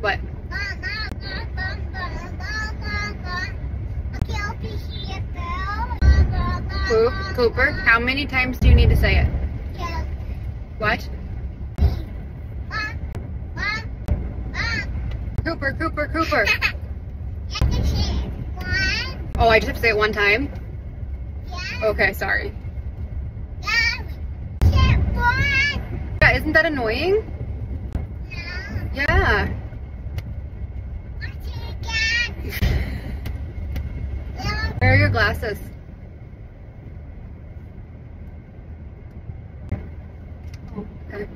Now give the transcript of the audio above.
What? Coop, Cooper, how many times do you need to say it? What? Cooper, Cooper, Cooper. Oh, I just have to say it one time? Okay, sorry. Yeah, isn't that annoying? Glasses? Oh, okay.